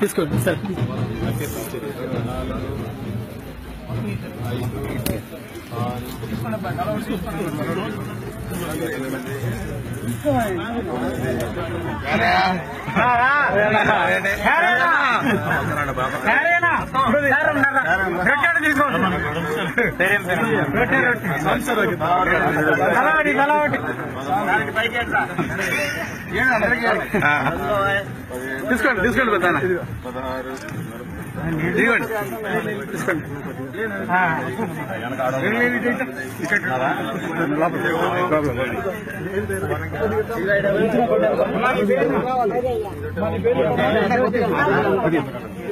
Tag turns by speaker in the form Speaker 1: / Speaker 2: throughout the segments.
Speaker 1: తీసుకోండి సార్ తీసుకోండి తీసుకోండి పెద్ద దిగండి తీసుకోండి
Speaker 2: डिस्काउंट डिस्काउंट बताना। डिस्काउंट। डिस्काउंट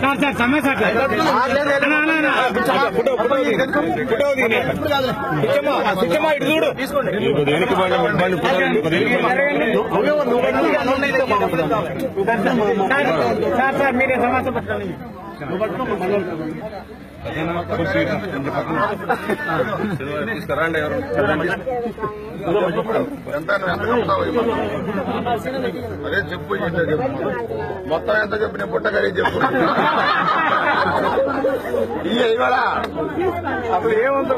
Speaker 1: సార్ సార్ సమయ సార్ సార్. నా, మీరే సమాచారం పెట్టండి.
Speaker 2: ఎంత అదే చెప్పు ఎంత మొత్తం ఎంత చెప్పిన నేను పుట్టగానే చెప్పు. ఇయ్య
Speaker 1: అప్పుడు ఏముంది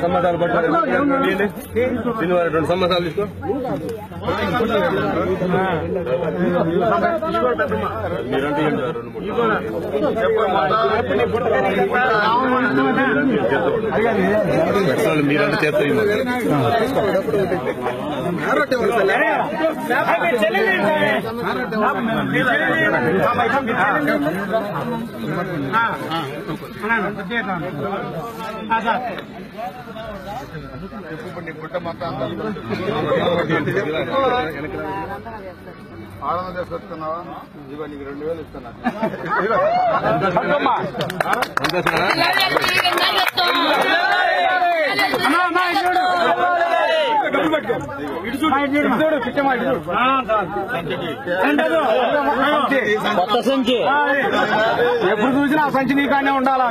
Speaker 2: సంబంధాలు రెండు సంబంధాలు తీసుకో మీరంటే మీరంటే చేస్తాయి ఇప్పుడు నీ గుట్ట మొత్తం ఆనందం చేసుకొచ్చుకున్నావా ఇదిగో నీకు రెండు వేలు ఇస్తున్నా
Speaker 1: కొత్త సంచి ఎప్పుడు చూసినా సంచి నీకానే ఉండాలా